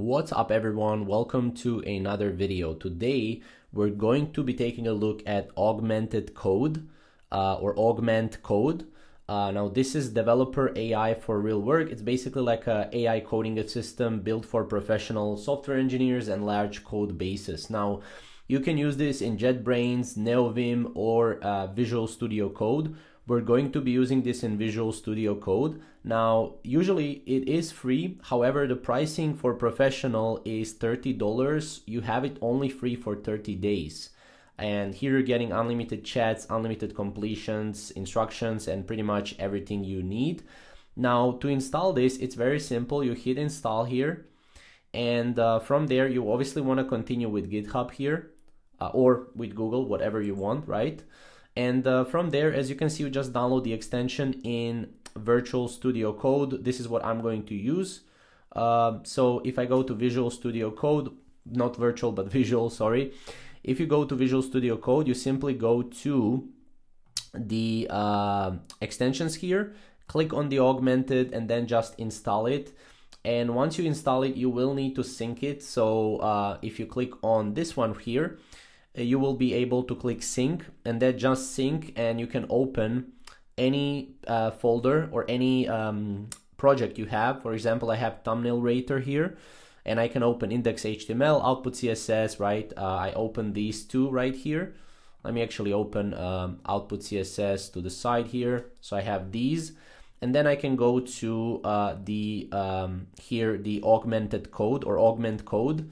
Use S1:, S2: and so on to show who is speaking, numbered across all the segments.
S1: What's up everyone? Welcome to another video. Today we're going to be taking a look at augmented code uh, or augment code. Uh, now this is developer AI for real work. It's basically like a AI coding system built for professional software engineers and large code bases. Now you can use this in JetBrains, NeoVim or uh, Visual Studio Code we're going to be using this in Visual Studio Code. Now, usually it is free. However, the pricing for professional is $30. You have it only free for 30 days. And here you're getting unlimited chats, unlimited completions, instructions, and pretty much everything you need. Now, to install this, it's very simple. You hit install here. And uh, from there, you obviously want to continue with GitHub here uh, or with Google, whatever you want, right? And uh, from there, as you can see, you just download the extension in Virtual Studio Code. This is what I'm going to use. Uh, so if I go to Visual Studio Code, not virtual, but visual, sorry. If you go to Visual Studio Code, you simply go to the uh, extensions here, click on the augmented and then just install it. And once you install it, you will need to sync it. So uh, if you click on this one here, you will be able to click sync and then just sync and you can open any uh, folder or any um, project you have. For example, I have thumbnail rater here and I can open index.html, output CSS, right? Uh, I open these two right here. Let me actually open um, output CSS to the side here. So I have these and then I can go to uh, the um, here the augmented code or augment code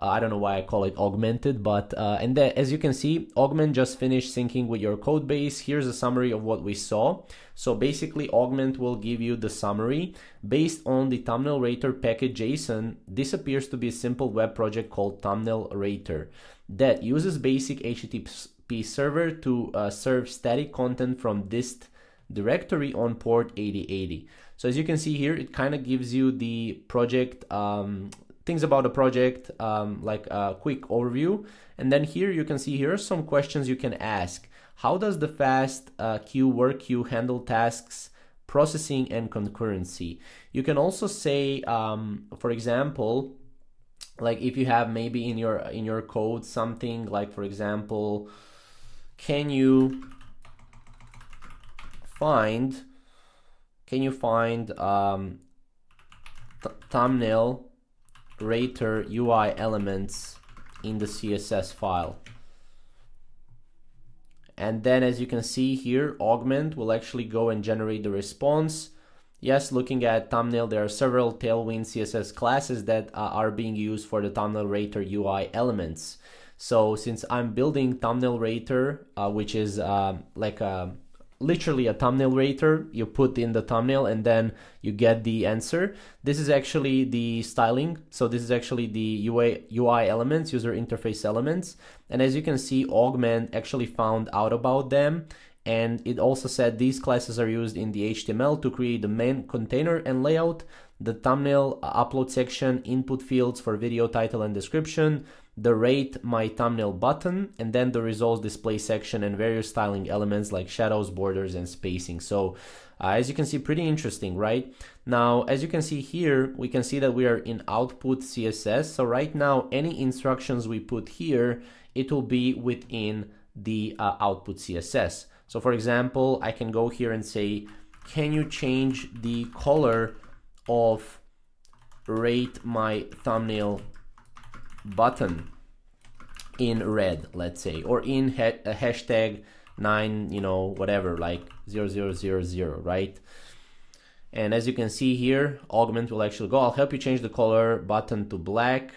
S1: uh, I don't know why I call it augmented, but uh, and then as you can see, Augment just finished syncing with your code base. Here's a summary of what we saw. So basically, Augment will give you the summary based on the thumbnail rater package JSON. This appears to be a simple web project called thumbnail rater that uses basic HTTP server to uh, serve static content from dist directory on port 8080. So as you can see here, it kind of gives you the project um, things about the project, um, like a quick overview. And then here you can see here are some questions you can ask. How does the fast uh, queue work queue handle tasks, processing and concurrency? You can also say, um, for example, like if you have maybe in your in your code something like for example, can you find can you find um, th thumbnail rater UI elements in the CSS file. And then as you can see here, Augment will actually go and generate the response. Yes, looking at thumbnail, there are several Tailwind CSS classes that uh, are being used for the thumbnail rater UI elements. So since I'm building thumbnail rater, uh, which is uh, like a literally a thumbnail rater. You put in the thumbnail and then you get the answer. This is actually the styling. So this is actually the UI, UI elements, user interface elements. And as you can see, Augment actually found out about them. And it also said these classes are used in the HTML to create the main container and layout, the thumbnail uh, upload section, input fields for video title and description, the rate my thumbnail button, and then the results display section and various styling elements like shadows, borders, and spacing. So uh, as you can see, pretty interesting, right? Now, as you can see here, we can see that we are in output CSS. So right now, any instructions we put here, it will be within the uh, output CSS. So for example, I can go here and say, can you change the color of rate my thumbnail button in red, let's say, or in ha a hashtag nine, you know, whatever, like zero zero zero zero, right? And as you can see here, augment will actually go. I'll help you change the color button to black.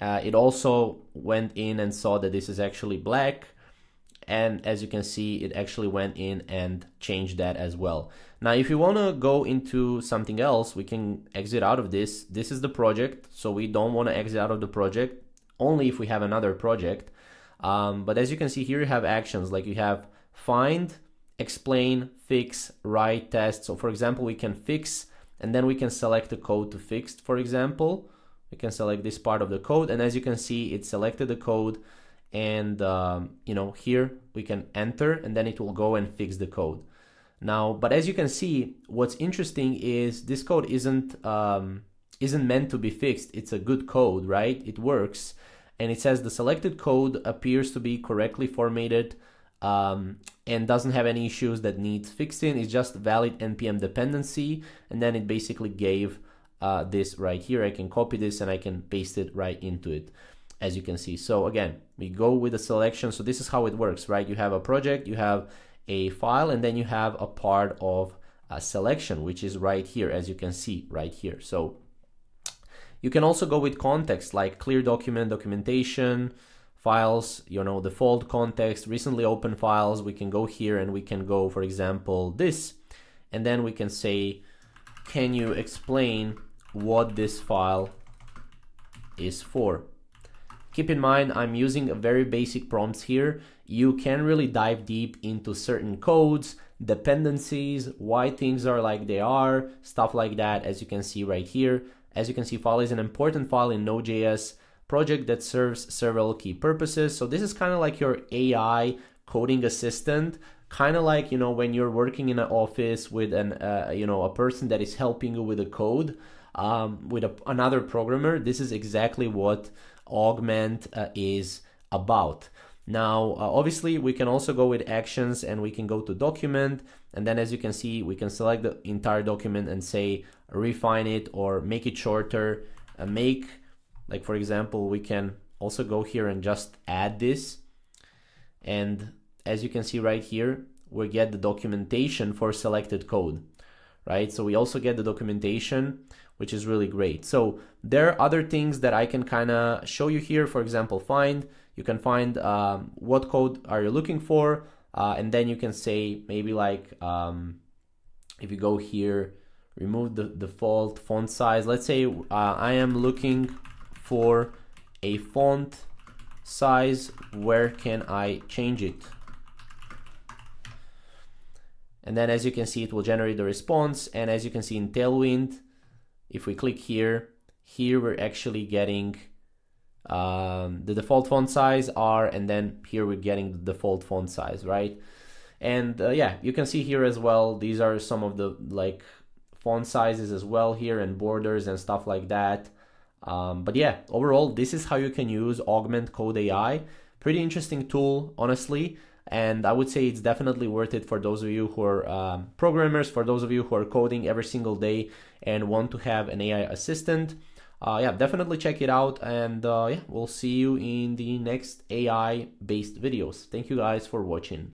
S1: Uh, it also went in and saw that this is actually black. And as you can see, it actually went in and changed that as well. Now, if you want to go into something else, we can exit out of this. This is the project, so we don't want to exit out of the project, only if we have another project. Um, but as you can see here, you have actions like you have find, explain, fix, write, test. So for example, we can fix and then we can select the code to fix, for example. We can select this part of the code and as you can see, it selected the code and um, you know here we can enter and then it will go and fix the code. Now, but as you can see, what's interesting is this code isn't um, isn't meant to be fixed. It's a good code, right? It works. And it says the selected code appears to be correctly formatted um, and doesn't have any issues that needs fixing. It's just valid npm dependency. And then it basically gave uh, this right here. I can copy this and I can paste it right into it as you can see. So again, we go with the selection. So this is how it works, right? You have a project, you have a file, and then you have a part of a selection, which is right here, as you can see right here. So you can also go with context like clear document, documentation, files, you know, default context, recently opened files. We can go here and we can go, for example, this, and then we can say, can you explain what this file is for? Keep in mind, I'm using a very basic prompts here. You can really dive deep into certain codes, dependencies, why things are like they are, stuff like that, as you can see right here. As you can see, file is an important file in Node.js project that serves several key purposes. So this is kind of like your AI coding assistant, kind of like, you know, when you're working in an office with an, uh, you know, a person that is helping you with a code, um, with a, another programmer. This is exactly what augment uh, is about. Now, uh, obviously, we can also go with actions and we can go to document. And then as you can see, we can select the entire document and say refine it or make it shorter. Uh, make, like for example, we can also go here and just add this. And as you can see right here, we get the documentation for selected code, right? So we also get the documentation which is really great. So there are other things that I can kind of show you here. For example, find, you can find um, what code are you looking for, uh, and then you can say maybe like, um, if you go here, remove the default font size. Let's say uh, I am looking for a font size, where can I change it? And then as you can see, it will generate the response. And as you can see in Tailwind, if we click here, here we're actually getting um, the default font size R, and then here we're getting the default font size, right? And uh, yeah, you can see here as well, these are some of the like font sizes as well here and borders and stuff like that. Um, but yeah, overall, this is how you can use Augment Code AI. Pretty interesting tool, honestly and I would say it's definitely worth it for those of you who are um, programmers, for those of you who are coding every single day and want to have an AI assistant. Uh, yeah, definitely check it out, and uh, yeah, we'll see you in the next AI based videos. Thank you guys for watching.